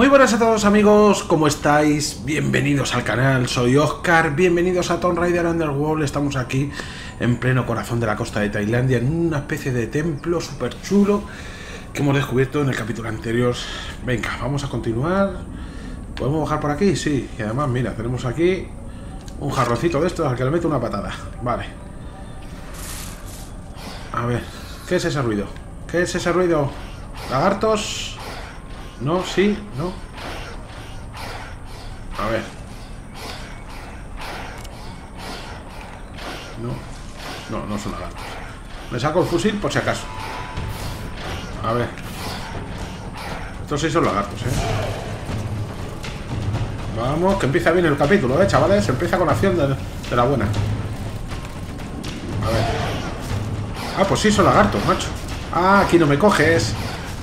Muy buenas a todos amigos, ¿cómo estáis? Bienvenidos al canal, soy Oscar, bienvenidos a Tomb Raider Underworld, estamos aquí en pleno corazón de la costa de Tailandia, en una especie de templo súper chulo que hemos descubierto en el capítulo anterior. Venga, vamos a continuar. ¿Podemos bajar por aquí? Sí, y además, mira, tenemos aquí un jarrocito de estos al que le meto una patada. Vale. A ver, ¿qué es ese ruido? ¿Qué es ese ruido? ¿Lagartos? ¿No? ¿Sí? ¿No? A ver. No. No, no son lagartos. Me saco el fusil por si acaso. A ver. Estos sí son lagartos, ¿eh? Vamos, que empieza bien el capítulo, ¿eh, chavales? Empieza con acción de, de la buena. A ver. Ah, pues sí, son lagartos, macho. Ah, aquí no me coges.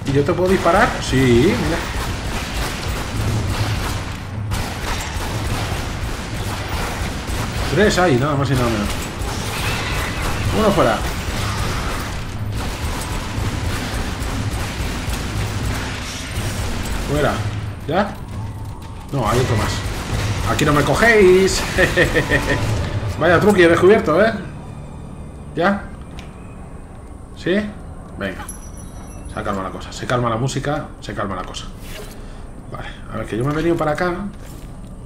¿Y yo te puedo disparar? Sí, mira. Tres ahí, nada más y nada menos. Uno fuera. Fuera. ¿Ya? No, hay otro más. Aquí no me cogéis. Vaya truqui he descubierto, ¿eh? ¿Ya? ¿Sí? Venga. Se calma la cosa. Se calma la música, se calma la cosa. Vale. A ver, que yo me he venido para acá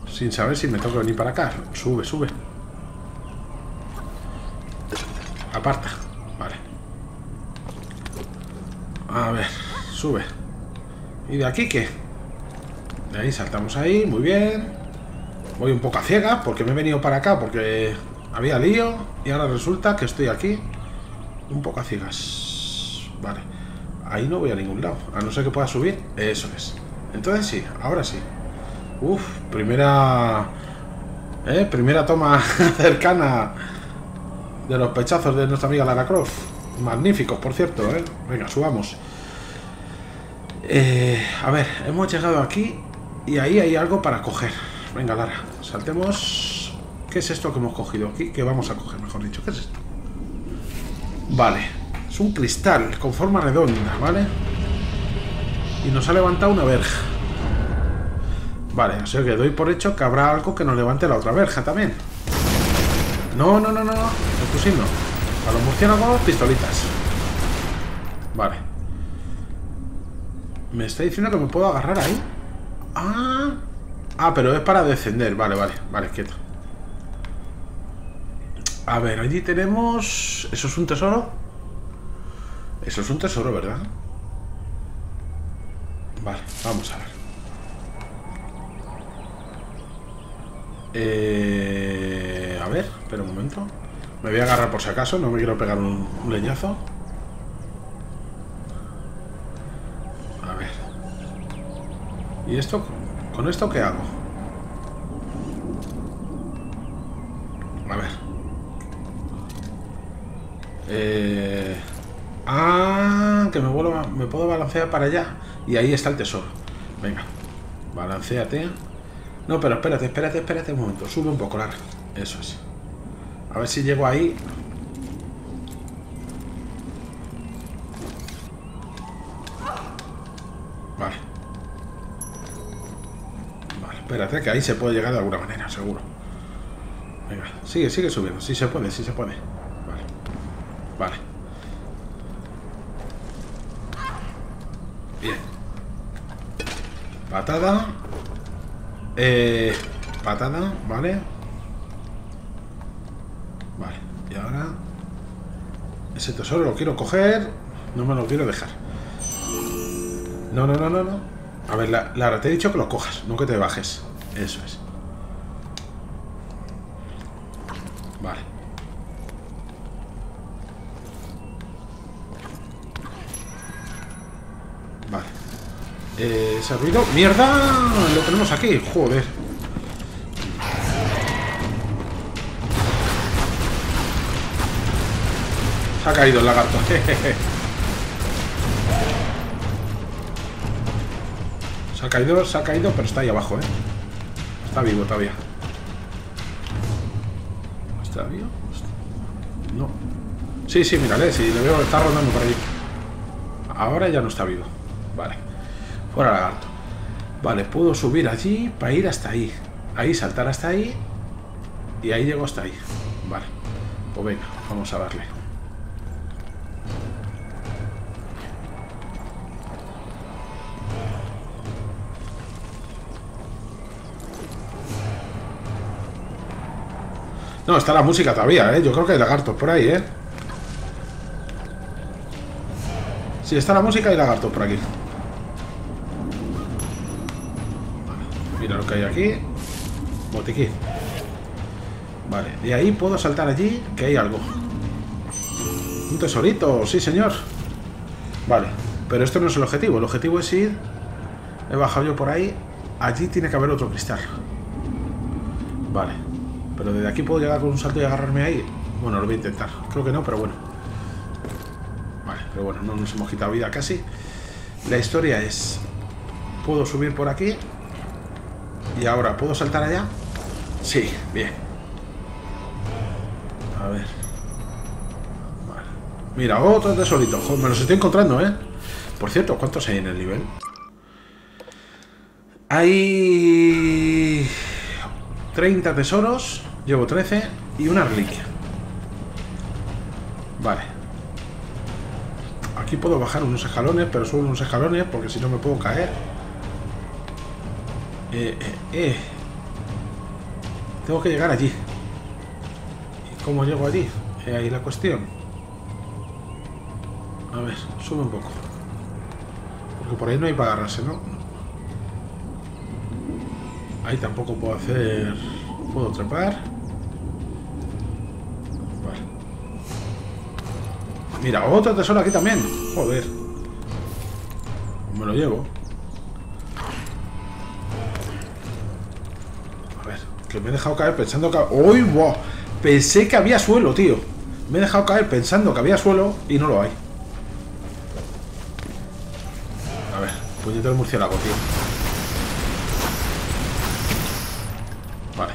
sin saber si me tengo que venir para acá. Sube, sube. Aparta. Vale. A ver, sube. ¿Y de aquí qué? De ahí saltamos ahí, muy bien. Voy un poco a ciega porque me he venido para acá porque había lío y ahora resulta que estoy aquí un poco a ciegas. Vale. Ahí no voy a ningún lado, a no ser que pueda subir. Eso es. Entonces sí, ahora sí. Uf, primera... ¿eh? Primera toma cercana de los pechazos de nuestra amiga Lara Croft. Magníficos, por cierto, ¿eh? Venga, subamos. Eh, a ver, hemos llegado aquí y ahí hay algo para coger. Venga, Lara, saltemos. ¿Qué es esto que hemos cogido aquí? Que vamos a coger, mejor dicho. ¿Qué es esto? Vale, es un cristal con forma redonda, ¿vale? Y nos ha levantado una verja. Vale, o sea que doy por hecho que habrá algo que nos levante la otra verja también. No, no, no, no, no. El no. A los murciélagos, pistolitas. Vale. ¿Me está diciendo que me puedo agarrar ahí? Ah. Ah, pero es para descender. Vale, vale, vale, quieto. A ver, allí tenemos... ¿Eso es un tesoro? Eso es un tesoro, ¿verdad? Vale, vamos a ver. Eh, a ver, espera un momento. Me voy a agarrar por si acaso, no me quiero pegar un, leñazo. A ver. ¿Y esto? ¿Con esto qué hago? A ver. Eh... Ah, que me, vuelvo, me puedo balancear para allá. Y ahí está el tesoro. Venga, balanceate. No, pero espérate, espérate, espérate un momento. Sube un poco, Lara. Eso es. A ver si llego ahí. Vale. Vale, espérate, que ahí se puede llegar de alguna manera, seguro. Venga, sigue, sigue subiendo. Sí se puede, sí se puede. Vale. Vale. Bien. Patada. Eh, patada, ¿vale? Vale, y ahora... Ese tesoro lo quiero coger. No me lo quiero dejar. No, no, no, no, no. A ver, La- Lara, te he dicho que lo cojas, no que te bajes. Eso es. Vale. Vale. Eh, ese ruido. ¡Mierda! Lo tenemos aquí. Joder. Se ha caído el lagarto. se ha caído, se ha caído, pero está ahí abajo, ¿eh? Está vivo todavía. ¿Está vivo? No. Sí, sí, mírale, sí, le veo, está rondando por ahí. Ahora ya no está vivo. Vale. Fuera lagarto. Vale, puedo subir allí para ir hasta ahí. Ahí saltar hasta ahí. Y ahí llego hasta ahí. Vale. Pues venga, vamos a darle. No, está la música todavía, ¿eh? Yo creo que hay lagartos por ahí, ¿eh? Sí, está la música y lagartos por aquí. Que hay aquí. Botiquín. Vale, de ahí puedo saltar allí, que hay algo. Un tesorito, sí señor. Vale, pero esto no es el objetivo. El objetivo es ir... He bajado yo por ahí. Allí tiene que haber otro cristal. Vale. Pero desde aquí puedo llegar con un salto y agarrarme ahí. Bueno, lo voy a intentar. Creo que no, pero bueno. Vale, pero bueno, no nos hemos quitado vida casi. La historia es... Puedo subir por aquí. Y ahora, ¿puedo saltar allá? Sí, bien. A ver. Vale. Mira, otro tesorito. Joder, me los estoy encontrando, ¿eh? Por cierto, ¿cuántos hay en el nivel? Hay... 30 tesoros. Llevo 13 y una reliquia. Vale. Aquí puedo bajar unos escalones, pero solo unos escalones porque si no me puedo caer. Eh, eh, eh. Tengo que llegar allí. ¿Y cómo llego allí? Eh, ahí la cuestión. A ver, sube un poco. Porque por ahí no hay para agarrarse, ¿no? Ahí tampoco puedo hacer... Puedo trepar. Vale. Mira, otro tesoro aquí también. Joder. Me lo llevo. Que me he dejado caer pensando que... ¡Uy, wow! Pensé que había suelo, tío. Me he dejado caer pensando que había suelo y no lo hay. A ver, puñete el murciélago, tío. Vale.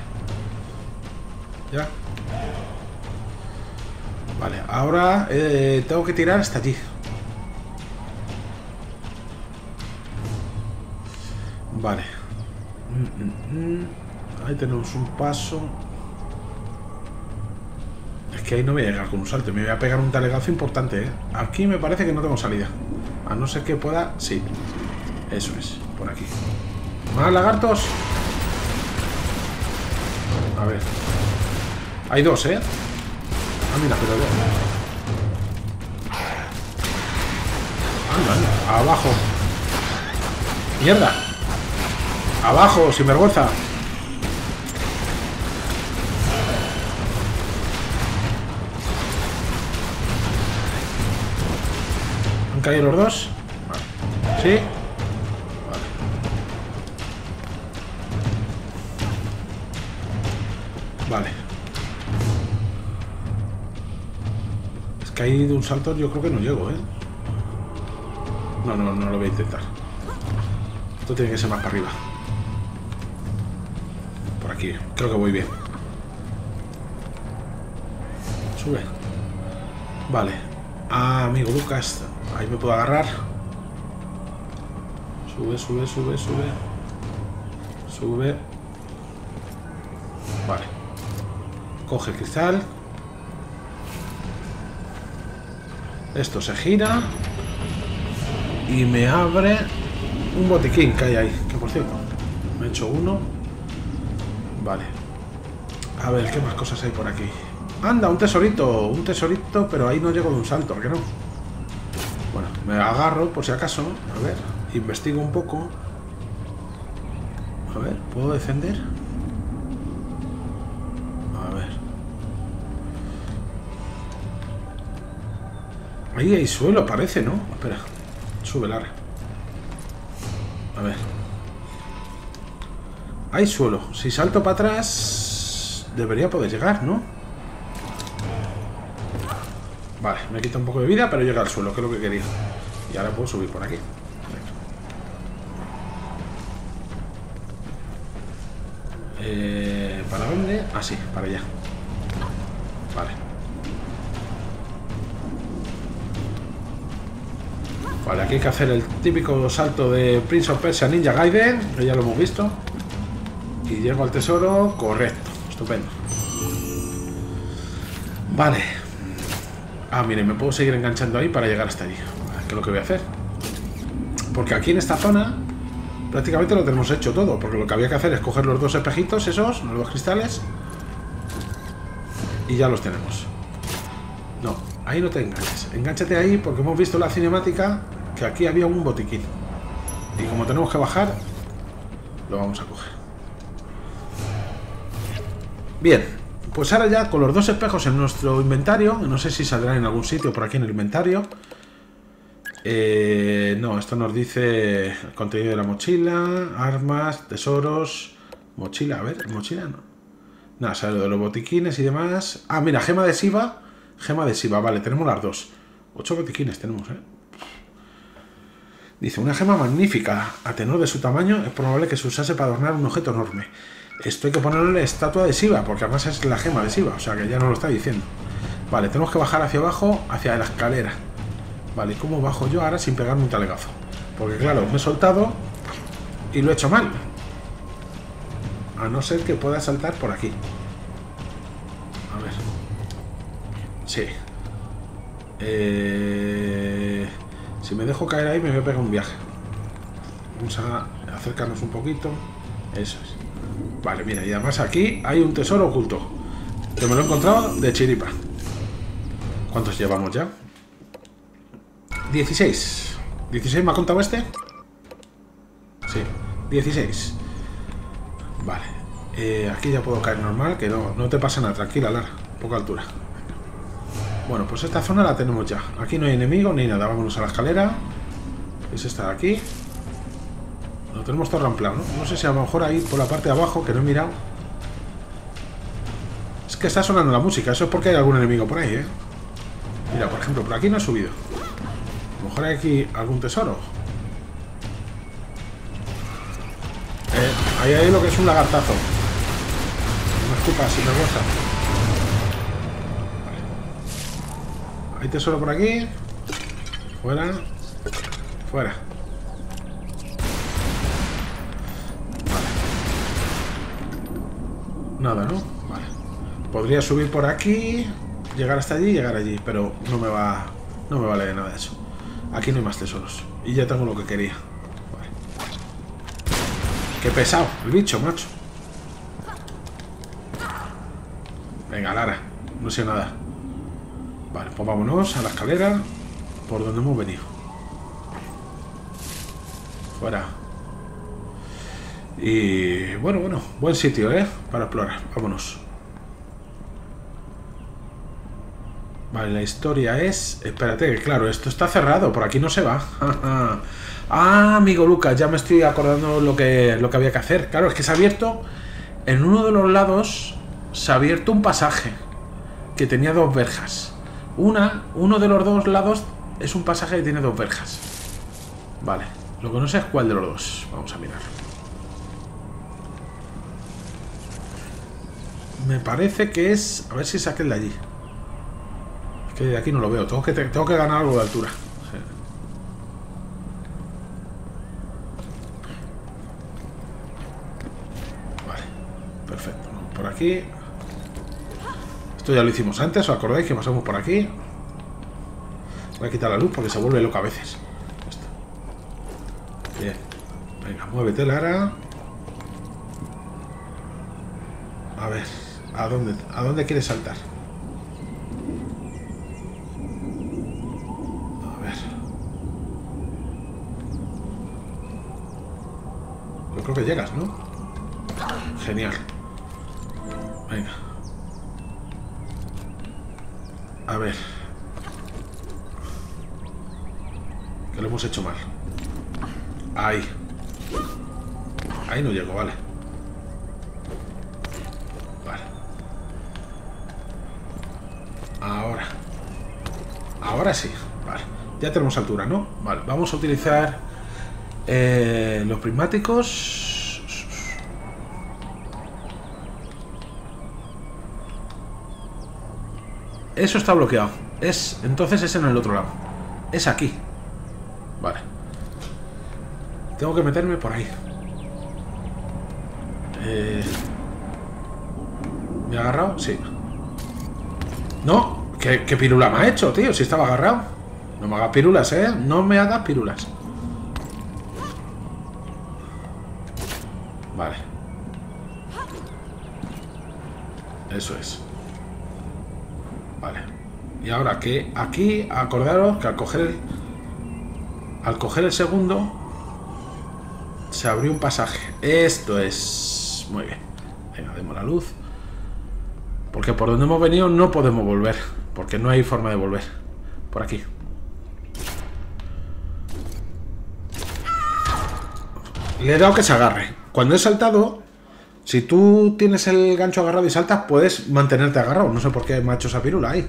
Ya. Vale, ahora eh, tengo que tirar hasta allí. Tenemos un paso. Es que ahí no voy a llegar con un salto. Me voy a pegar un talegazo importante, ¿eh? Aquí me parece que no tengo salida. A no ser que pueda... Sí. Eso es. Por aquí. ¿Más lagartos? A ver. Hay dos, ¿eh? Ah, mira, pero. Anda, anda. Abajo. ¡Mierda! ¡Abajo, sin vergüenza! Caído los dos? Vale. ¿Sí? Vale. Vale. Es que ahí de un salto yo creo que no llego, ¿eh? No, no, no lo voy a intentar. Esto tiene que ser más para arriba. Por aquí. Creo que voy bien. Sube. Vale. Ah, amigo Lucas. Ahí me puedo agarrar. Sube, sube, sube, sube. Sube. Vale. Coge el cristal. Esto se gira. Y me abre un botiquín que hay ahí. Que por cierto, me he hecho uno. Vale. A ver, ¿qué más cosas hay por aquí? Anda, un tesorito. Un tesorito, pero ahí no llego de un salto, ¿a que no? Me agarro por si acaso. A ver, investigo un poco. A ver, ¿puedo defender? A ver. Ahí hay suelo, parece, ¿no? Espera, sube larga. A ver. Hay suelo. Si salto para atrás, debería poder llegar, ¿no? Vale, me quita un poco de vida, pero llega al suelo, que es lo que quería. Y ahora puedo subir por aquí. Eh, ¿Para dónde? Ah, sí, para allá. Vale. Vale, aquí hay que hacer el típico salto de Prince of Persia Ninja Gaiden, que ya lo hemos visto. Y llego al tesoro, correcto, estupendo. Vale. Ah, mire, me puedo seguir enganchando ahí para llegar hasta allí. ¿Qué es lo que voy a hacer? Porque aquí en esta zona prácticamente lo tenemos hecho todo. Porque lo que había que hacer es coger los dos espejitos, esos, los dos cristales. Y ya los tenemos. No, ahí no te enganches. Engánchate ahí porque hemos visto la cinemática que aquí había un botiquín. Y como tenemos que bajar, lo vamos a coger. Bien, pues ahora ya con los dos espejos en nuestro inventario, no sé si saldrá en algún sitio por aquí en el inventario. Eh, no, esto nos dice el contenido de la mochila, armas, tesoros, mochila, a ver, mochila no. Nada, sale de los botiquines y demás. Ah, mira, gema adhesiva, gema adhesiva, vale, tenemos las dos. Ocho botiquines tenemos, ¿eh? Dice, una gema magnífica. A tenor de su tamaño, es probable que se usase para adornar un objeto enorme. Esto hay que ponerle estatua adhesiva, porque además es la gema adhesiva, o sea que ya no lo está diciendo. Vale, tenemos que bajar hacia abajo, hacia la escalera. Vale, ¿y cómo bajo yo ahora sin pegarme un talegazo? Porque claro, me he soltado y lo he hecho mal. A no ser que pueda saltar por aquí. A ver. Sí. Eh... Si me dejo caer ahí me voy a pegar un viaje. Vamos a acercarnos un poquito. Eso es. Vale, mira, y además aquí hay un tesoro oculto. Que me lo he encontrado de chiripa. ¿Cuántos llevamos ya? 16. ¿16 me ha contado este? Sí, 16. Vale. Eh, aquí ya puedo caer normal, que no, no te pasa nada. Tranquila, Lara. Poca altura. Bueno, pues esta zona la tenemos ya. Aquí no hay enemigo ni nada. Vámonos a la escalera. Es esta de aquí. Lo tenemos todo ramplado, ¿no? No sé si a lo mejor ahí por la parte de abajo, que no he mirado. Es que está sonando la música. Eso es porque hay algún enemigo por ahí, ¿eh? Mira, por ejemplo, por aquí no he subido. Mejor hay aquí algún tesoro. Eh, ahí hay lo que es un lagartazo. Me escupas si me goza. Hay tesoro por aquí. Fuera. Fuera. Vale. Nada, ¿no? Vale. Podría subir por aquí, llegar hasta allí y llegar allí, pero no me va. No me vale de nada eso. Aquí no hay más tesoros. Y ya tengo lo que quería. Qué pesado, el bicho, macho. Venga, Lara. No sé nada. Vale, pues vámonos a la escalera por donde hemos venido. Fuera. Y bueno, bueno, buen sitio, ¿eh? Para explorar. Vámonos. Vale, la historia es... Espérate, claro, esto está cerrado. Por aquí no se va. ah, amigo Lucas, ya me estoy acordando lo que, lo que había que hacer. Claro, es que se ha abierto... En uno de los lados se ha abierto un pasaje que tenía dos verjas. Una, uno de los dos lados es un pasaje que tiene dos verjas. Vale, lo que no sé es cuál de los dos. Vamos a mirar. Me parece que es... A ver si saqué el de allí. Que de aquí no lo veo. Tengo que, tengo que ganar algo de altura. Vale. Perfecto. Por aquí. Esto ya lo hicimos antes, ¿os acordáis que pasamos por aquí? Voy a quitar la luz porque se vuelve loca a veces. Bien. Venga, muévete, Lara. A ver, ¿a dónde, ¿a dónde quieres saltar? A ver. Yo creo que llegas, ¿no? Genial. Venga. A ver. Que lo hemos hecho mal. Ahí. Ahí no llego, vale. Vale. Ahora. Ahora sí. Vale. Ya tenemos altura, ¿no? Vale. Vamos a utilizar eh, los prismáticos. Eso está bloqueado. Es, entonces es en el otro lado. Es aquí. Vale. Tengo que meterme por ahí. Eh... ¿Me ha agarrado? Sí. No, ¿Qué, ¿Qué, pirula me ha hecho, tío? Si estaba agarrado. No me hagas pirulas, ¿eh? No me hagas pirulas. Vale. Eso es. Y ahora que aquí, acordaros que al coger el, al coger el segundo se abrió un pasaje. Esto es... Muy bien. Venga, demos la luz. Porque por donde hemos venido no podemos volver. Porque no hay forma de volver. Por aquí. Le he dado que se agarre. Cuando he saltado, si tú tienes el gancho agarrado y saltas, puedes mantenerte agarrado. No sé por qué me ha hecho esa pirula ahí.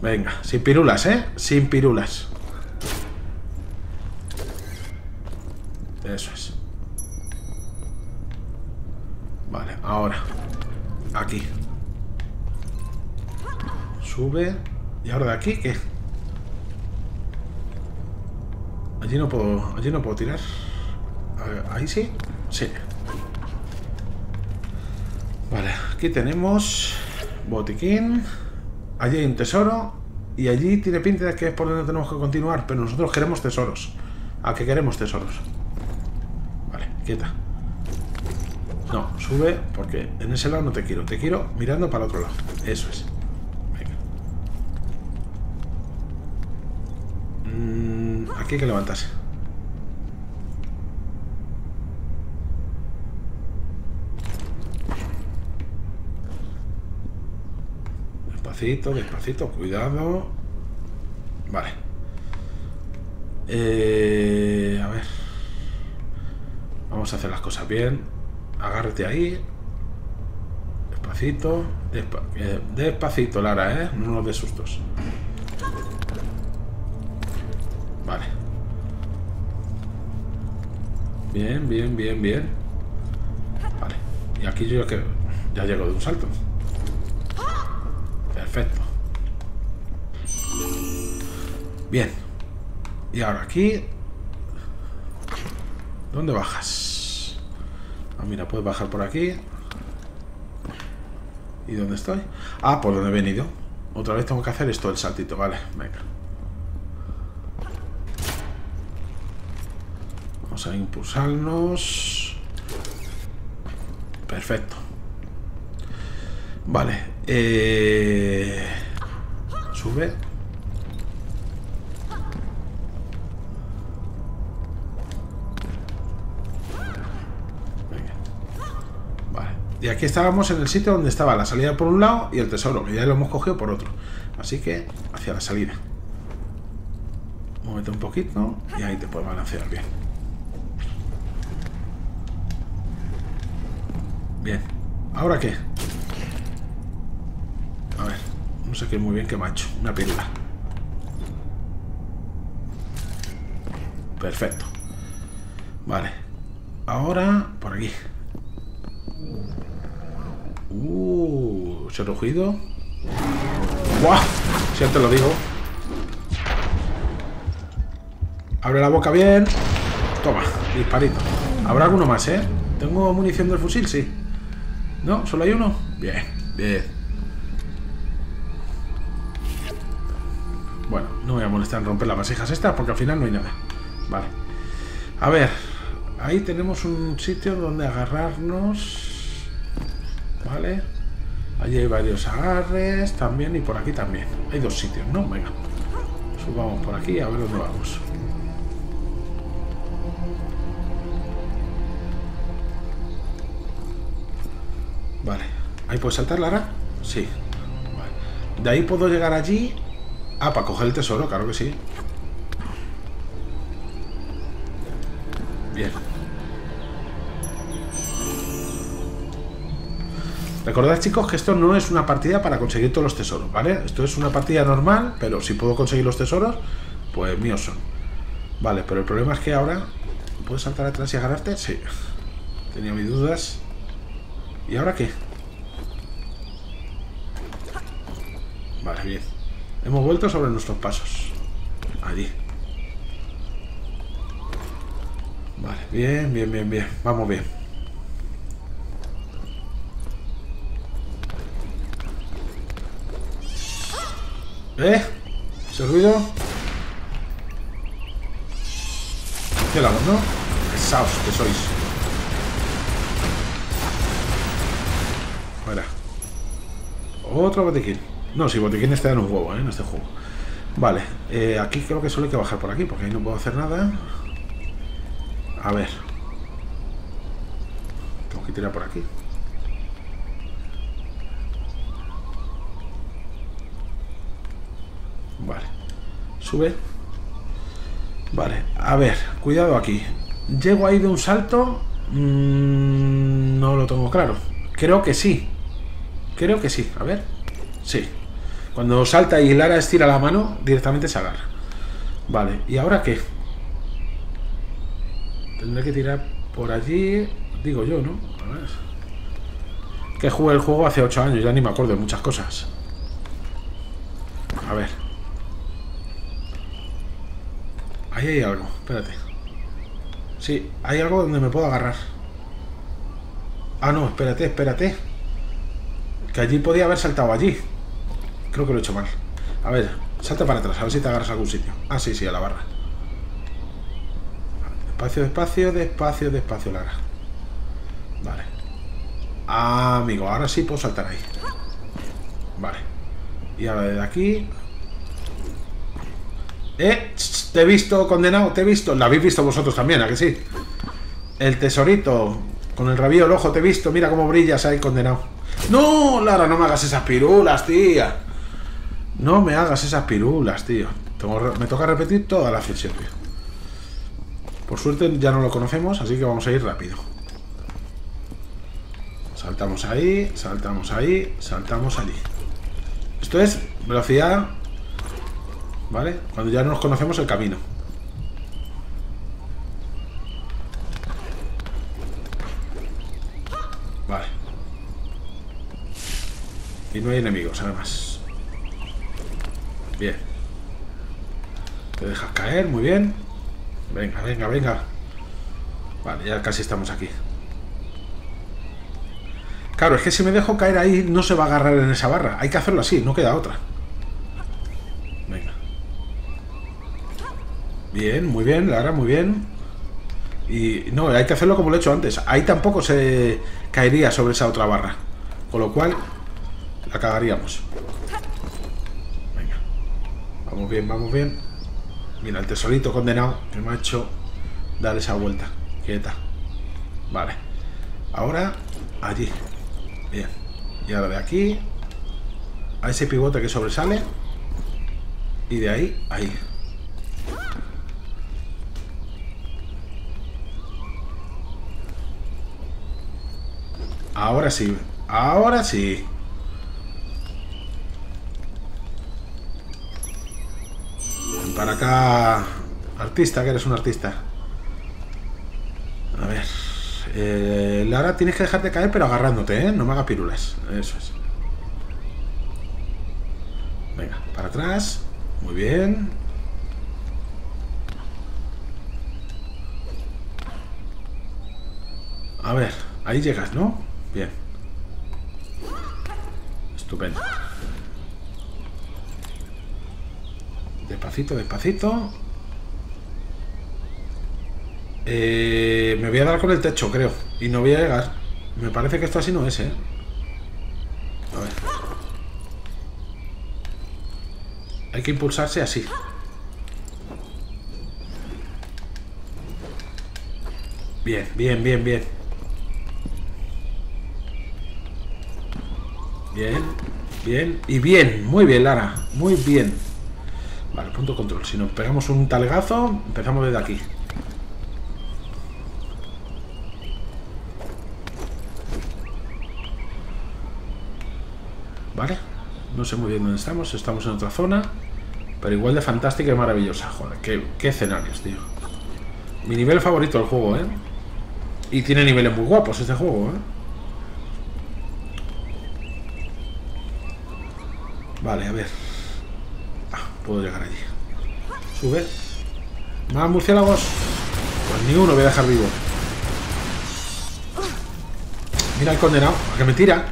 Venga, sin pirulas, ¿eh? Sin pirulas. Eso es. Vale, ahora. Aquí. Sube. ¿Y ahora de aquí qué? Allí no puedo. Allí no puedo tirar. Ahí sí. Sí. Vale, aquí tenemos botiquín. Allí hay un tesoro. Y allí tiene pinta de que es por donde tenemos que continuar. Pero nosotros queremos tesoros. ¿A qué queremos tesoros? Vale, quieta. No, sube porque en ese lado no te quiero. Te quiero mirando para el otro lado. Eso es. Venga. Mm, aquí hay que levantarse. Despacito, despacito, cuidado. Vale. Eh, a ver. Vamos a hacer las cosas bien. Agárrate ahí. Despacito. Despa eh, despacito, Lara, ¿eh? No nos de sustos. Vale. Bien, bien, bien, bien. Vale. Y aquí yo que ya llego de un salto. Bien. Y ahora aquí... ¿Dónde bajas? Ah, mira, puedes bajar por aquí. ¿Y dónde estoy? Ah, por donde he venido. Otra vez tengo que hacer esto, el saltito. Vale, venga. Vamos a impulsarnos. Perfecto. Vale. Eh... Sube. Venga. Vale. Y aquí estábamos en el sitio donde estaba la salida por un lado y el tesoro, que ya lo hemos cogido por otro. Así que hacia la salida. Muévete un poquito y ahí te puedes balancear bien. Bien. ¿Ahora qué? A ver. No sé qué muy bien que macho. Una pirula. Perfecto. Vale. Ahora, por aquí. Uh, ese rugido. ¡Buah! Si ya te lo digo. Abre la boca bien. Toma, disparito. Habrá alguno más, ¿eh? ¿Tengo munición del fusil? Sí. ¿No? ¿Solo hay uno? Bien, bien. Bueno, no voy a molestar en romper las vasijas estas porque al final no hay nada. Vale. A ver, ahí tenemos un sitio donde agarrarnos. Vale. Allí hay varios agarres también y por aquí también. Hay dos sitios, ¿no? Venga. Subamos por aquí a ver dónde vamos. Vale. ¿Ahí puedes saltar, Lara? Sí. De ahí puedo llegar allí. Ah, para coger el tesoro, claro que sí. Recordad, chicos, que esto no es una partida para conseguir todos los tesoros, ¿vale? Esto es una partida normal, pero si puedo conseguir los tesoros, pues míos son. Vale, pero el problema es que ahora... ¿Puedes saltar atrás y agarrarte? Sí. Tenía mis dudas. ¿Y ahora qué? Vale, bien. Hemos vuelto sobre nuestros pasos. Allí. Vale, bien, bien, bien, bien. Vamos bien. ¿Eh? ¿Ese ruido? ¿Qué lado, no? Pesaos que sois. Fuera. Otro botiquín. No, si botiquín está en un huevo, ¿eh? En este juego. Vale, eh, aquí creo que solo hay que bajar por aquí, porque ahí no puedo hacer nada. A ver. Tengo que tirar por aquí. Vale. Sube. Vale, a ver, cuidado aquí. ¿Llego ahí de un salto? Mm, no lo tengo claro. Creo que sí. Creo que sí. A ver. Sí. Cuando salta y Lara estira la mano, directamente se agarra. Vale, ¿y ahora qué? Tendré que tirar por allí, digo yo, ¿no? A ver. Que jugué el juego hace 8 años, ya ni me acuerdo de muchas cosas. A ver. Ahí hay algo, espérate. Sí, hay algo donde me puedo agarrar. Ah, no, espérate, espérate. Que allí podía haber saltado allí. Creo que lo he hecho mal. A ver, salta para atrás, a ver si te agarras a algún sitio. Ah, sí, sí, a la barra. Despacio, despacio, despacio, despacio, Lara. Vale. Ah, amigo, ahora sí puedo saltar ahí. Vale. Y ahora desde aquí... ¡Eh! Te he visto, condenado, te he visto. La habéis visto vosotros también, ¿a que sí? El tesorito. Con el rabillo del ojo te he visto. Mira cómo brillas ahí, condenado. ¡No! Lara, no me hagas esas pirulas, tía. No me hagas esas pirulas, tío. me toca repetir toda la sesión, tío. Por suerte ya no lo conocemos, así que vamos a ir rápido. Saltamos ahí, saltamos ahí, saltamos allí. Esto es velocidad, ¿vale? Cuando ya nos conocemos el camino. Vale. Y no hay enemigos, además. Bien. Te dejas caer, muy bien. Venga, venga, venga. Vale, ya casi estamos aquí. Claro, es que si me dejo caer ahí no se va a agarrar en esa barra. Hay que hacerlo así, no queda otra. Venga. Bien, muy bien, Lara, muy bien. Y no, hay que hacerlo como lo he hecho antes. Ahí tampoco se caería sobre esa otra barra. Con lo cual, la cagaríamos. Vamos bien, vamos bien. Mira, el tesorito condenado que me ha hecho dar esa vuelta. Quieta. Vale. Ahora, allí. Bien. Y ahora de aquí a ese pivote que sobresale. Y de ahí, ahí. Ahora sí. Ahora sí. para acá, artista, que eres un artista. A ver. Eh, Lara, tienes que dejarte caer, pero agarrándote, ¿eh? No me hagas pirulas. Eso es. Venga, para atrás. Muy bien. A ver, ahí llegas, ¿no? Bien. Estupendo. Despacito, despacito. Eh, me voy a dar con el techo, creo. Y no voy a llegar. Me parece que esto así no es, ¿eh? A ver. Hay que impulsarse así. Bien, bien, bien, bien. Bien, bien y bien. Muy bien, Lara. Muy bien. Vale, punto control. Si nos pegamos un talegazo, empezamos desde aquí. Vale. No sé muy bien dónde estamos. Estamos en otra zona. Pero igual de fantástica y maravillosa. Joder, qué, qué escenarios, tío. Mi nivel favorito del juego, ¿eh? Y tiene niveles muy guapos este juego, ¿eh? Vale, a ver puedo llegar allí. Sube. Más murciélagos. Pues ni uno voy a dejar vivo. Mira el condenado, que me tira.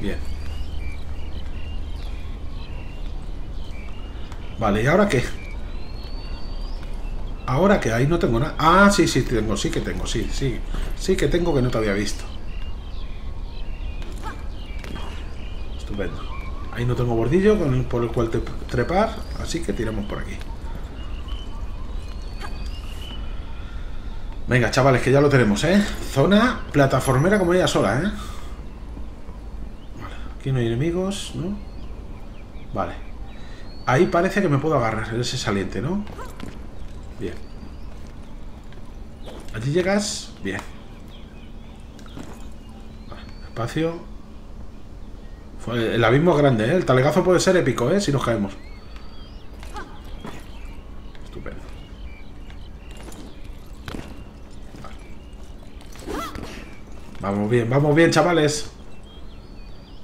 Bien. Vale, ¿y ahora qué? ¿Ahora que Ahí no tengo nada. Ah, sí, sí, tengo, sí que tengo, sí, sí. Sí que tengo que no te había visto. Estupendo. Ahí no tengo bordillo por el cual trepar, así que tiramos por aquí. Venga, chavales, que ya lo tenemos, ¿eh? Zona plataformera como ella sola, ¿eh? Vale, aquí no hay enemigos, ¿no? Vale. Ahí parece que me puedo agarrar, ese saliente, ¿no? Bien. Allí llegas, bien. Vale, espacio. El abismo es grande, ¿eh? El talegazo puede ser épico, ¿eh? Si nos caemos. Vamos bien, vamos bien, chavales.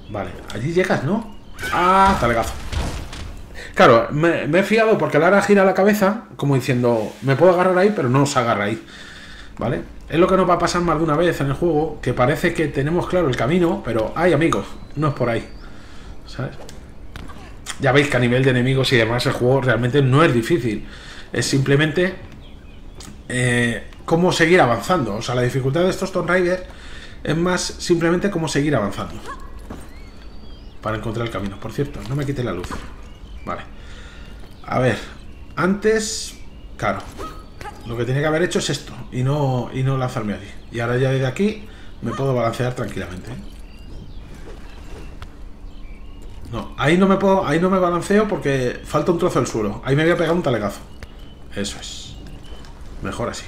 Vale, allí llegas, ¿no? Ah, talegazo. Claro, me, he fiado porque Lara gira la cabeza, como diciendo, me puedo agarrar ahí, pero no se agarra ahí. ¿Vale? Es lo que nos va a pasar más de una vez en el juego, que parece que tenemos claro el camino, pero hay amigos, no es por ahí. ¿Sabes? Ya veis que a nivel de enemigos y demás el juego realmente no es difícil. Es simplemente eh, cómo seguir avanzando. O sea, la dificultad de estos Tomb es más simplemente como seguir avanzando. Para encontrar el camino. Por cierto, no me quite la luz. Vale. A ver. Antes... Claro. Lo que tenía que haber hecho es esto. Y no, y no lanzarme allí. Y ahora ya desde aquí me puedo balancear tranquilamente. No, ahí no me puedo, ahí no me balanceo porque falta un trozo del suelo. Ahí me voy a pegar un talegazo. Eso es. Mejor así.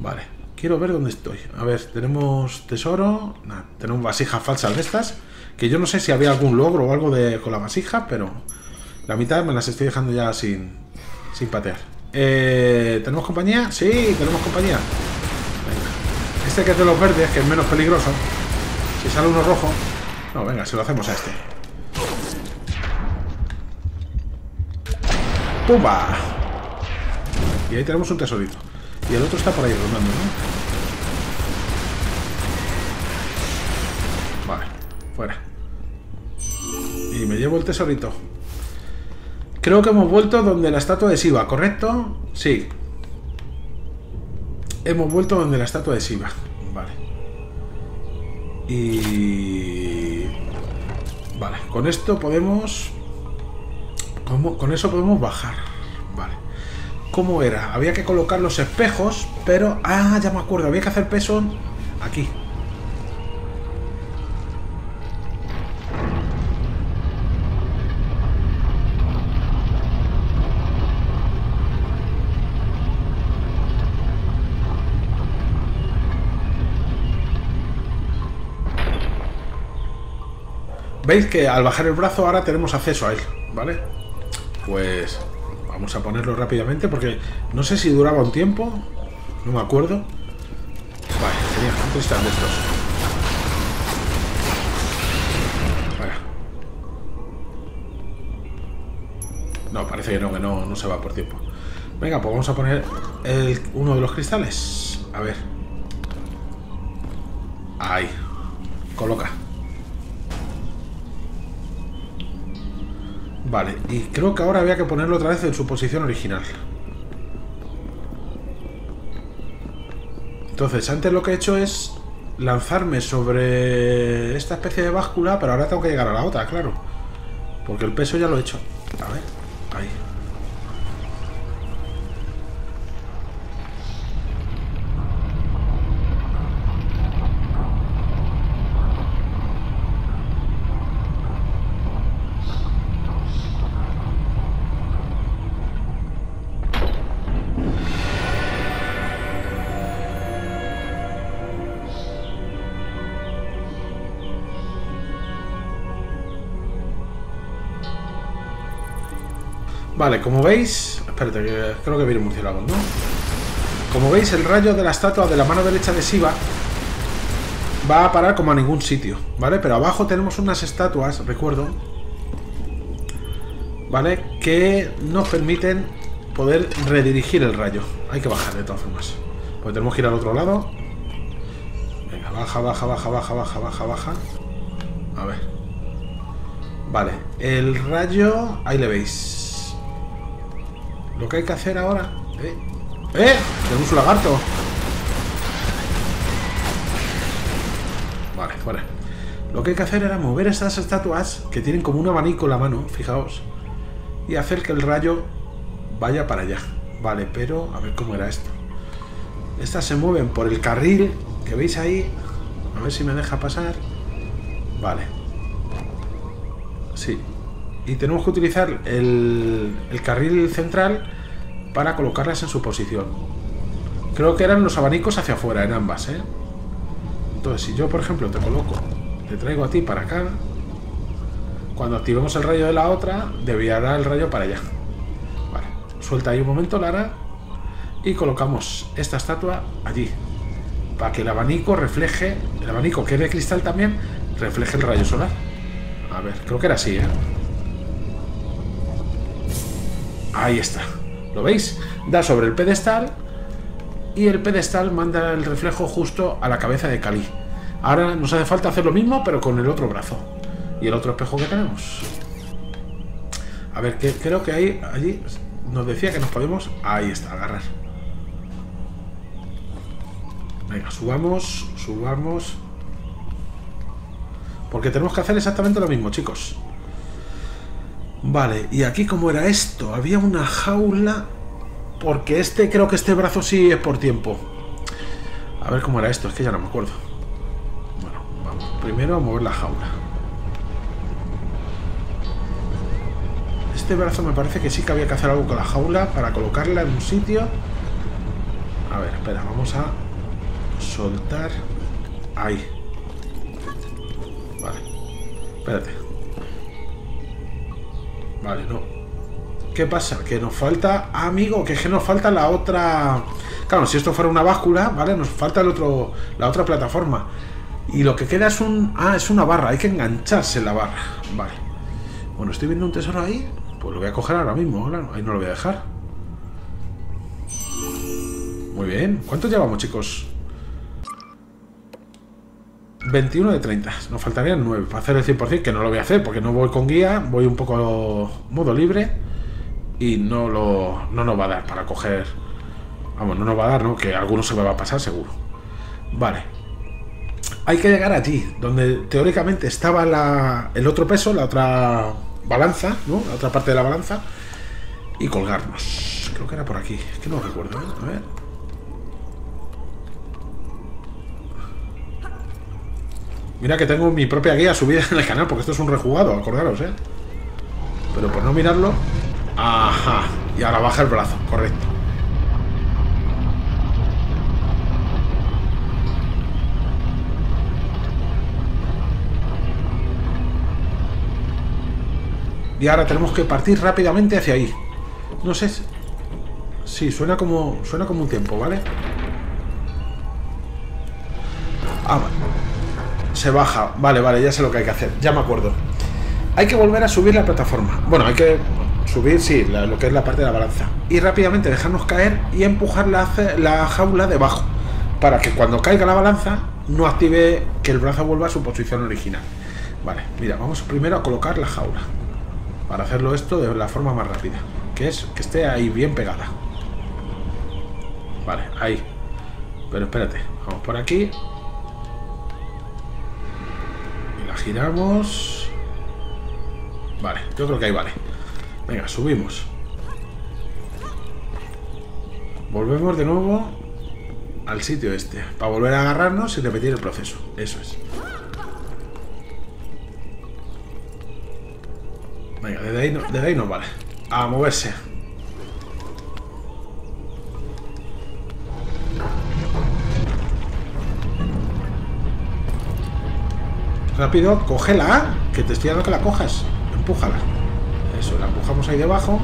Vale. Quiero ver dónde estoy. A ver, tenemos tesoro. tenemos vasijas falsas de estas. Que yo no sé si había algún logro o algo de, con la vasija, pero la mitad me las estoy dejando ya sin, sin patear. Eh, ¿Tenemos compañía? Sí, tenemos compañía. Venga. Este que es de los verdes, que es menos peligroso. Si sale uno rojo. No, venga, se lo hacemos a este. ¡Pumba! Y ahí tenemos un tesorito. Y el otro está por ahí rondando, ¿no? Vale, fuera. Y me llevo el tesorito. Creo que hemos vuelto donde la estatua de Siva, ¿correcto? Sí. Hemos vuelto donde la estatua de Siva. Vale. Y... Vale, con esto podemos... Con eso podemos bajar. Vale. ¿Cómo era? Había que colocar los espejos, pero... Ah, ya me acuerdo. Había que hacer peso aquí. Veis que al bajar el brazo ahora tenemos acceso a él, ¿vale? Pues vamos a ponerlo rápidamente porque no sé si duraba un tiempo, no me acuerdo. Vale, genial, un cristal de estos. Vale. No, parece que no, que no, no se va por tiempo. Venga, pues vamos a poner el, uno de los cristales. A ver. Ahí. Coloca. Vale, y creo que ahora había que ponerlo otra vez en su posición original. Entonces, antes lo que he hecho es lanzarme sobre esta especie de báscula, pero ahora tengo que llegar a la otra, claro. Porque el peso ya lo he hecho. Vale, como veis... Espérate, creo que viene un murciélago, ¿no? Como veis, el rayo de la estatua de la mano derecha de Siva va a parar como a ningún sitio, ¿vale? Pero abajo tenemos unas estatuas, recuerdo. ¿vale? Que nos permiten poder redirigir el rayo. Hay que bajar de todas formas. Pues tenemos que ir al otro lado. Venga, baja, baja, baja, baja, baja, baja, baja. A ver. Vale, el rayo... Ahí le veis. Lo que hay que hacer ahora... ¡Eh! ¡Eh! Tenemos un lagarto. Vale, fuera. Lo que hay que hacer era mover estas estatuas que tienen como un abanico en la mano, fijaos, y hacer que el rayo vaya para allá. Vale, pero a ver cómo era esto. Estas se mueven por el carril que veis ahí. A ver si me deja pasar. Vale. Sí. Y tenemos que utilizar el, carril central para colocarlas en su posición. Creo que eran los abanicos hacia afuera en ambas, ¿eh? Entonces, si yo, por ejemplo, te coloco, te traigo a ti para acá, cuando activemos el rayo de la otra, desviará el rayo para allá. Vale. Suelta ahí un momento, Lara, y colocamos esta estatua allí, para que el abanico refleje, el abanico que es de cristal también, refleje el rayo solar. A ver, creo que era así, ¿eh? Ahí está. ¿Lo veis? Da sobre el pedestal y el pedestal manda el reflejo justo a la cabeza de Kali. Ahora nos hace falta hacer lo mismo, pero con el otro brazo. Y el otro espejo que tenemos. A ver, que, creo que ahí, allí nos decía que nos podemos... Ahí está, agarrar. Venga, subamos, subamos. Porque tenemos que hacer exactamente lo mismo, chicos. Vale, y aquí como era esto, había una jaula porque este, creo que este brazo sí es por tiempo. A ver cómo era esto, es que ya no me acuerdo. Bueno, vamos primero a mover la jaula. Este brazo me parece que sí que había que hacer algo con la jaula para colocarla en un sitio. A ver, espera, vamos a soltar. Ahí. Vale. Espérate. Vale, no. ¿Qué pasa? Que nos falta, amigo, que es que nos falta la otra... Claro, si esto fuera una báscula, ¿vale? Nos falta el otro, la otra plataforma. Y lo que queda es un... Ah, es una barra, hay que engancharse en la barra. Vale. Bueno, estoy viendo un tesoro ahí. Pues lo voy a coger ahora mismo, claro. Ahí no lo voy a dejar. Muy bien. ¿Cuántos llevamos, chicos? 21 de 30. Nos faltarían 9 para hacer el 100%, que no lo voy a hacer porque no voy con guía. Voy un poco modo libre y no, lo, no nos va a dar para coger... Vamos, no nos va a dar, ¿no? Que alguno se me va a pasar seguro. Vale. Hay que llegar allí, donde teóricamente estaba la, el otro peso, la otra balanza, ¿no? La otra parte de la balanza. Y colgarnos. Creo que era por aquí. Es que no recuerdo, ¿eh? A ver. Mira que tengo mi propia guía subida en el canal, porque esto es un rejugado, acordaros, ¿eh? Pero por no mirarlo, Ajá. Y ahora baja el brazo, correcto. Y ahora tenemos que partir rápidamente hacia ahí. No sé. Sí, suena como. Suena como un tiempo, ¿vale? Ah, Se baja. Vale, vale, ya sé lo que hay que hacer. Ya me acuerdo. Hay que volver a subir la plataforma. Bueno, hay que subir, sí, lo que es la parte de la balanza. Y rápidamente dejarnos caer y empujar la, la jaula debajo. Para que cuando caiga la balanza no active que el brazo vuelva a su posición original. Vale, mira, vamos primero a colocar la jaula. Para hacerlo esto de la forma más rápida. Que es que esté ahí bien pegada. Vale, ahí. Pero espérate, vamos por aquí. La giramos. Vale, yo creo que ahí vale. Venga, subimos. Volvemos de nuevo al sitio este. Para volver a agarrarnos y repetir el proceso. Eso es. Venga, desde ahí no, desde ahí no vale. A moverse. Rápido, cógela, que te estoy dando que la cojas. Empújala la empujamos ahí debajo.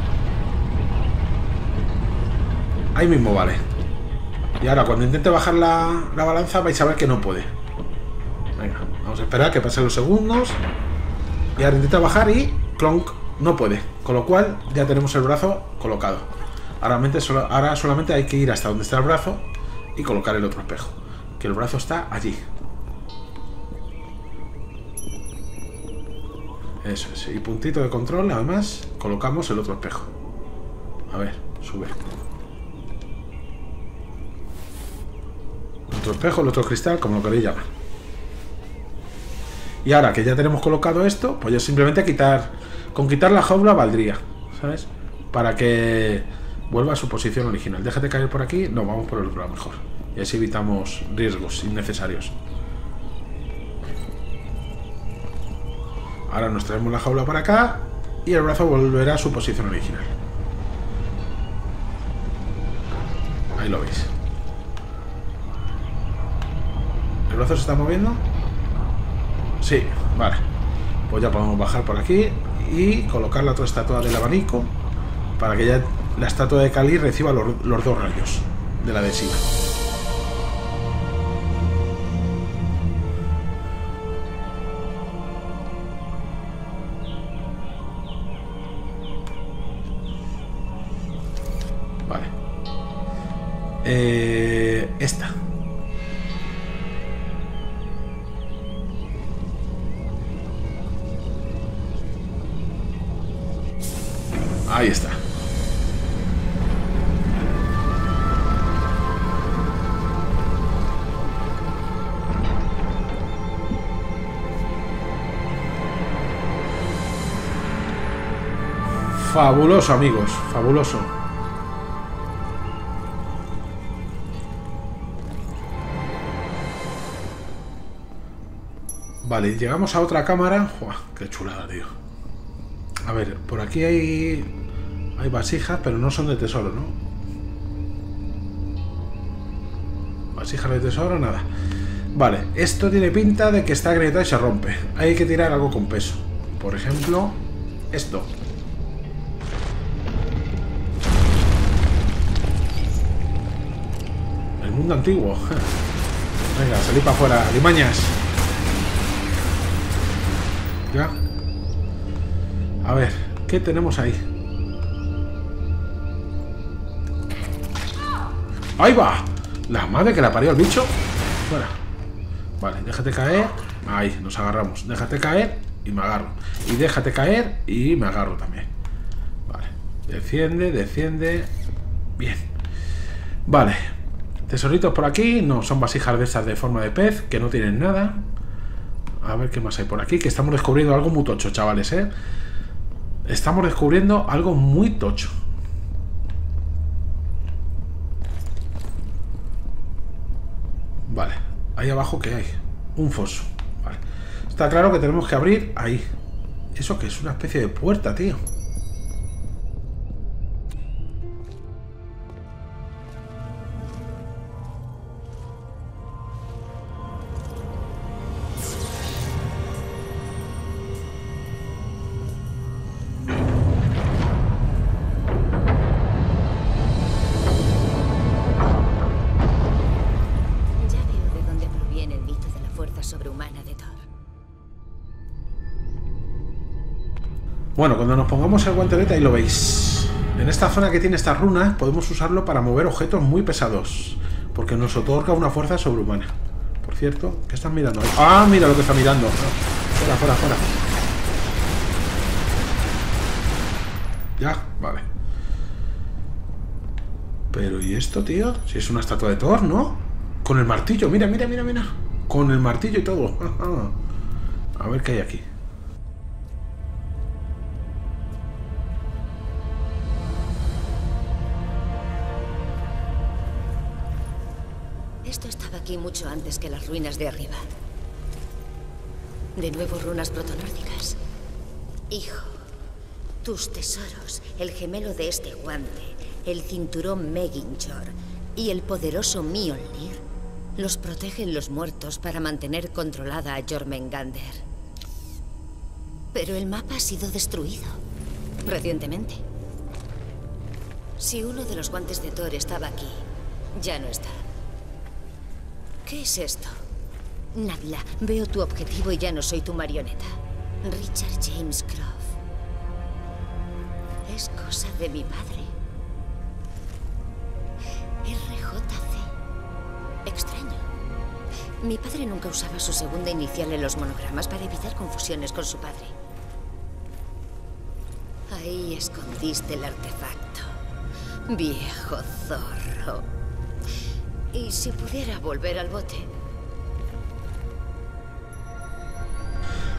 Ahí mismo vale. Y ahora cuando intente bajar la, balanza vais a ver que no puede. Venga, vamos a esperar que pasen los segundos. Y ahora intenta bajar y clonk. no puede. Con lo cual ya tenemos el brazo colocado. Ahora, solo, ahora solamente hay que ir hasta donde está el brazo y colocar el otro espejo. Que el brazo está allí. Eso es. Y puntito de control, además, colocamos el otro espejo. A ver, sube. El otro espejo, el otro cristal, como lo queréis llamar. Y ahora que ya tenemos colocado esto, pues ya simplemente quitar... Con quitar la jaula valdría, ¿sabes? Para que vuelva a su posición original. Déjate caer por aquí. No, vamos por el otro lado mejor. Y así evitamos riesgos innecesarios. Ahora nos traemos la jaula para acá y el brazo volverá a su posición original. Ahí lo veis. ¿El brazo se está moviendo? Sí, vale. Pues ya podemos bajar por aquí y colocar la otra estatua del abanico para que ya la estatua de Cali reciba los, dos rayos de la adhesiva. Eh, esta. Ahí está. Fabuloso, amigos. Fabuloso. Vale, llegamos a otra cámara. ¡Uah, ¡Qué chulada, tío! A ver, por aquí hay... Hay vasijas, pero no son de tesoro, ¿no? Vasijas de tesoro, nada. Vale, esto tiene pinta de que está agrietado y se rompe. Hay que tirar algo con peso. Por ejemplo, esto. El mundo antiguo. Venga, salí para afuera. Limañas. Ya. A ver, ¿qué tenemos ahí? ¡Ahí va! La madre que la parió el bicho. Fuera. Vale, déjate caer. Ahí, nos agarramos. Déjate caer y me agarro. Y déjate caer y me agarro también. Vale. Desciende, desciende. Bien. Vale. Tesoritos por aquí. No, son vasijas de esas de forma de pez que no tienen nada. A ver qué más hay por aquí. Que estamos descubriendo algo muy tocho, chavales, ¿eh? Estamos descubriendo algo muy tocho. Vale, ahí abajo ¿qué hay? Un foso. Vale. Está claro que tenemos que abrir ahí. ¿Eso que es? Una especie de puerta, tío. Bueno, cuando nos pongamos el guantelete ahí lo veis. En esta zona que tiene estas runas podemos usarlo para mover objetos muy pesados. Porque nos otorga una fuerza sobrehumana. Por cierto, ¿qué están mirando? ¡Ah, mira lo que está mirando! Fuera, fuera, fuera. Ya, vale. Pero ¿y esto, tío? Si es una estatua de Thor, ¿no? Con el martillo, mira, mira, mira, mira. Con el martillo y todo. A ver qué hay aquí. Mucho antes que las ruinas de arriba. De nuevo runas protonórdicas. Hijo, tus tesoros, el gemelo de este guante, el cinturón Meginchor y el poderoso Mjolnir los protegen los muertos para mantener controlada a Jormengander. Pero el mapa ha sido destruido. Recientemente. Si uno de los guantes de Thor estaba aquí, ya no está. ¿Qué es esto? Navila, veo tu objetivo y ya no soy tu marioneta. Richard James Croft. Es cosa de mi padre. RJC. Extraño. Mi padre nunca usaba su segunda inicial en los monogramas para evitar confusiones con su padre. Ahí escondiste el artefacto. Viejo zorro. ¿Y si pudiera volver al bote?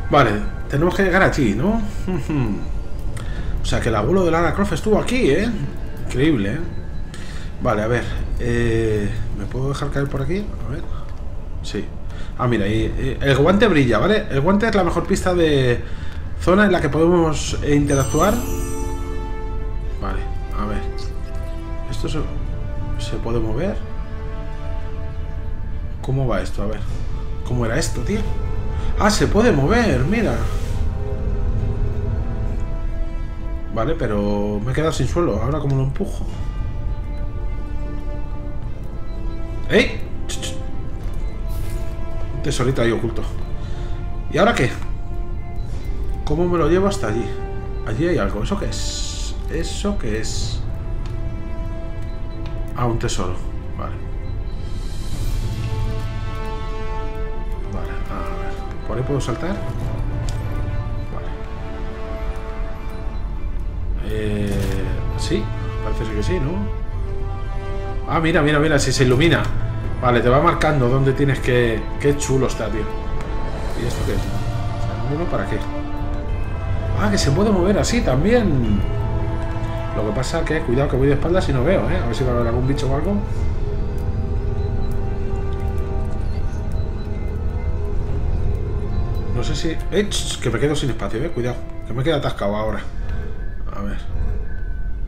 Vale, tenemos que llegar allí, ¿no? o sea que el abuelo de Lara Croft estuvo aquí, ¿eh? Increíble, ¿eh? Vale, a ver. Eh, ¿Me puedo dejar caer por aquí? A ver. Sí. Ah, mira, y, el guante brilla, ¿vale? El guante es la mejor pista de zona en la que podemos interactuar. Vale, a ver. ¿Esto se, se puede mover? ¿Cómo va esto? A ver. ¿Cómo era esto, tío? Ah, se puede mover, mira. Vale, pero me he quedado sin suelo. Ahora cómo lo empujo. ¡Ey! Un tesorito ahí oculto. ¿Y ahora qué? ¿Cómo me lo llevo hasta allí? Allí hay algo. ¿Eso qué es? ¿Eso qué es? Ah, un tesoro. Vale. Vale, ¿Por puedo saltar? Vale. Eh, sí, parece que sí, ¿no? Ah, mira, mira, mira, si se ilumina. Vale, te va marcando dónde tienes que... Qué chulo está, tío. ¿Y esto qué es? ¿Uno para qué? Ah, que se puede mover así también. Lo que pasa que, cuidado que voy de espaldas y no veo, ¿eh? A ver si va a haber algún bicho o algo. No sé si... ¡Eh! Que me quedo sin espacio, ¿eh? Cuidado. Que me queda atascado ahora. A ver.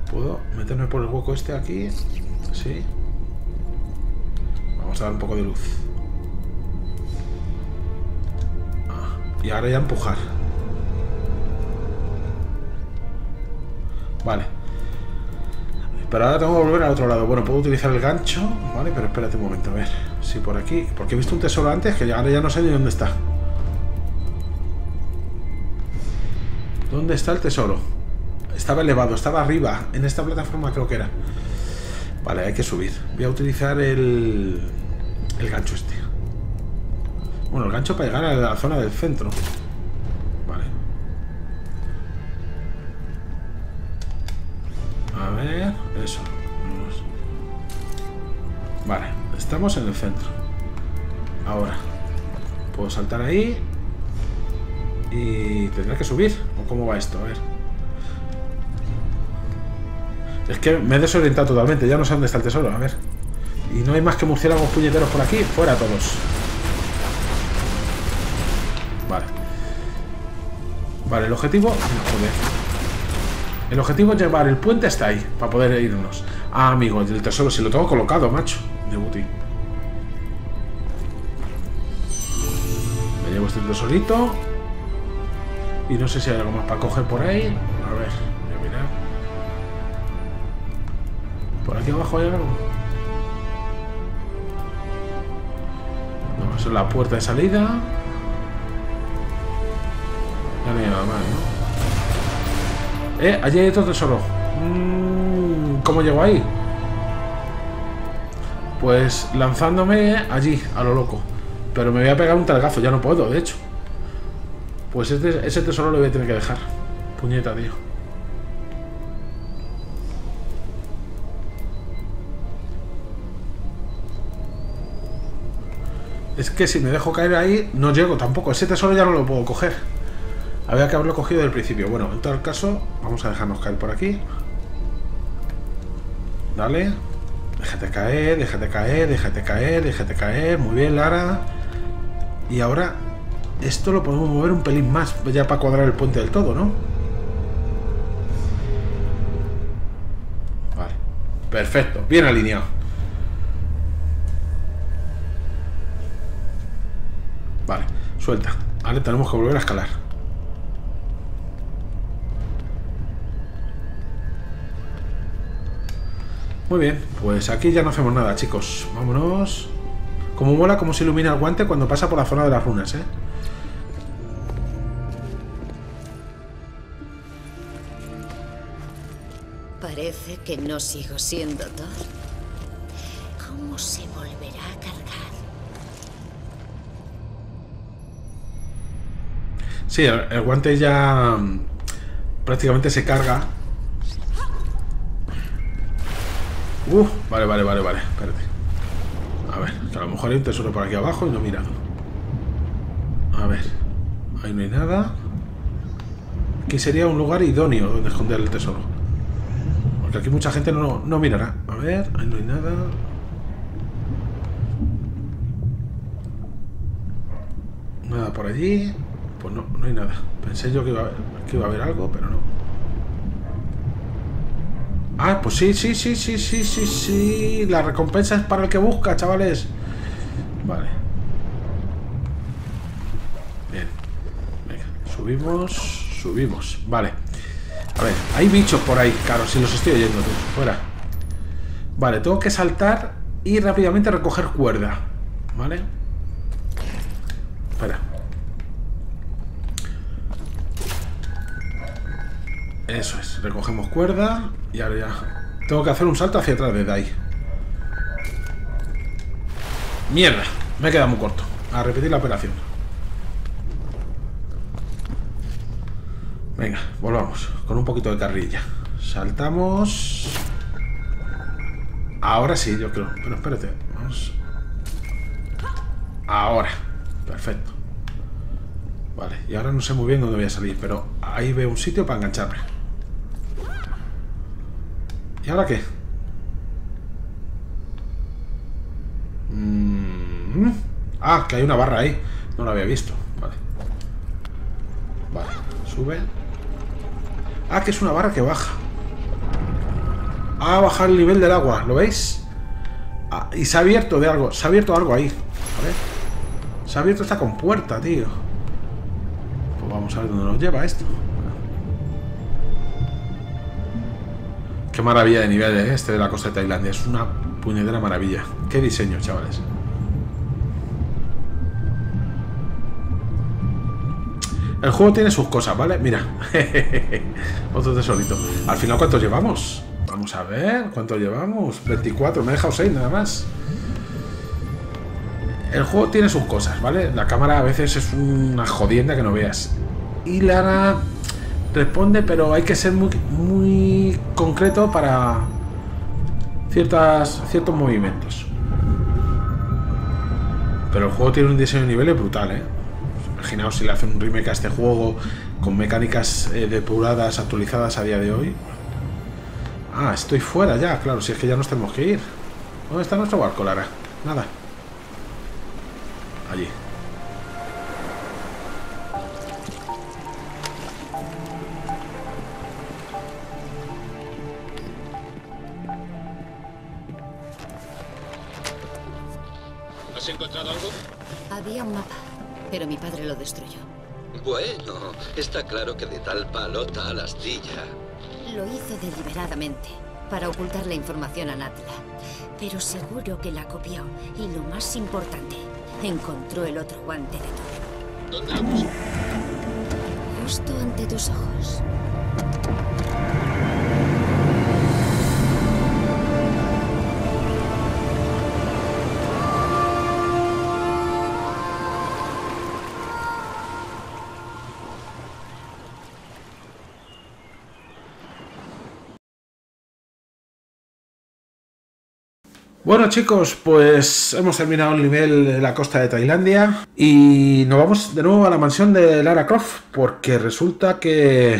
¿Puedo meterme por el hueco este aquí? Sí. Vamos a dar un poco de luz. Ah, y ahora ya empujar. Vale. Pero ahora tengo que volver al otro lado. Bueno, puedo utilizar el gancho, ¿vale? Pero espérate un momento, a ver. Si por aquí... Porque he visto un tesoro antes que ahora ya no sé ni dónde está. ¿Dónde está el tesoro? Estaba elevado, estaba arriba. En esta plataforma creo que era. Vale, hay que subir. Voy a utilizar el, el gancho este. Bueno, el gancho para llegar a la zona del centro. Vale. A ver, eso. Vale, estamos en el centro. Ahora. Puedo saltar ahí. Y tendré que subir. ¿O cómo va esto? A ver. Es que me he desorientado totalmente, ya no sé dónde está el tesoro, a ver. Y no hay más que murciélagos puñeteros por aquí, fuera todos. Vale. Vale, el objetivo... Joder. El objetivo es llevar el puente hasta ahí, para poder irnos. Ah, amigo, el tesoro, si lo tengo colocado, macho. De booty. Me llevo este tesorito. Y no sé si hay algo más para coger por ahí. A ver, voy a mirar. ¿Por aquí abajo hay algo? No, eso es la puerta de salida. Ya no hay nada más, ¿no? Eh, allí hay otro tesoro. Mm, ¿Cómo llego ahí? Pues lanzándome allí, a lo loco. Pero me voy a pegar un talgazo, ya no puedo, de hecho. Pues ese, ese tesoro lo voy a tener que dejar. Puñeta, tío. Es que si me dejo caer ahí, no llego tampoco. Ese tesoro ya no lo puedo coger. Había que haberlo cogido del principio. Bueno, en todo caso, vamos a dejarnos caer por aquí. Dale. Déjate caer, déjate caer, déjate caer, déjate caer. Muy bien, Lara. Y ahora, esto lo podemos mover un pelín más, ya para cuadrar el puente del todo, ¿no? Vale. Perfecto, bien alineado. Vale, suelta. Vale, tenemos que volver a escalar. Muy bien, pues aquí ya no hacemos nada, chicos. Vámonos. Como mola cómo se ilumina el guante cuando pasa por la zona de las runas, ¿eh? Parece que no sigo siendo Thor. ¿Cómo se volverá a cargar? Sí, el, guante ya mm, prácticamente se carga. Uh, vale, vale, vale, vale. Espérate. A ver, a lo mejor hay un tesoro por aquí abajo y no mirado. A ver. Ahí no hay nada. Aquí sería un lugar idóneo donde esconder el tesoro. Porque aquí mucha gente no, no mirará. A ver, ahí no hay nada. Nada por allí. Pues no, no hay nada. Pensé yo que iba, a haber, que iba a haber algo, pero no. Ah, pues sí, sí, sí, sí, sí, sí, sí. La recompensa es para el que busca, chavales. Vale. Bien. Venga, subimos, subimos. Vale. A ver, hay bichos por ahí, claro, si los estoy oyendo, tú. Fuera. Vale, tengo que saltar y rápidamente recoger cuerda. ¿Vale? Espera. Eso es, recogemos cuerda y ahora ya... Tengo que hacer un salto hacia atrás desde ahí. Mierda, me he quedado muy corto. A repetir la operación. Venga, volvamos. Con un poquito de carrilla. Saltamos. Ahora sí, yo creo. Pero espérate. Vamos. Ahora. Perfecto. Vale, y ahora no sé muy bien dónde voy a salir, pero ahí veo un sitio para engancharme. ¿Y ahora qué? Mm. Ah, que hay una barra ahí. No la había visto. Vale. Vale, sube. Ah, que es una barra que baja. Ah, bajar el nivel del agua, ¿lo veis? Ah, y se ha abierto de algo, se ha abierto algo ahí. A ver. Se ha abierto esta compuerta, tío. Pues vamos a ver dónde nos lleva esto. Qué maravilla de nivel ¿eh? este de la costa de Tailandia. Es una puñetera maravilla. Qué diseño, chavales. El juego tiene sus cosas, ¿vale? Mira. Otro tesorito. Al final, ¿cuántos llevamos? Vamos a ver. ¿Cuántos llevamos? 24. Me he dejado 6 nada más. El juego tiene sus cosas, ¿vale? La cámara a veces es una jodienda que no veas. Y Lara responde, pero hay que ser muy, muy concreto para ciertas, ciertos movimientos. Pero el juego tiene un diseño de niveles brutal, ¿eh? Imaginaos si le hacen un remake a este juego con mecánicas eh, depuradas, actualizadas a día de hoy. Ah, estoy fuera ya, claro, si es que ya nos tenemos que ir. ¿Dónde está nuestro barco, Lara? Nada. Allí. Padre lo destruyó. Bueno, está claro que de tal palo tal astilla. Lo hizo deliberadamente, para ocultar la información a Natla. Pero seguro que la copió. Y lo más importante, encontró el otro guante de Thor. ¿Dónde lo puso? Justo ante tus ojos. Bueno chicos, pues hemos terminado el nivel de la costa de Tailandia y nos vamos de nuevo a la mansión de Lara Croft porque resulta que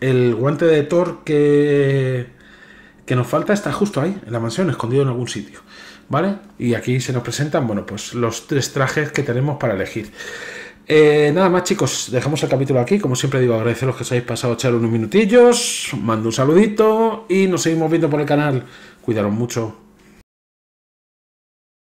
el guante de Thor que, que nos falta está justo ahí, en la mansión, escondido en algún sitio, ¿vale? Y aquí se nos presentan, bueno, pues los tres trajes que tenemos para elegir. Eh, nada más chicos, dejamos el capítulo aquí. Como siempre digo, agradeceros que os hayáis pasado a echar unos minutillos. Mando un saludito y nos seguimos viendo por el canal. Cuidaros mucho.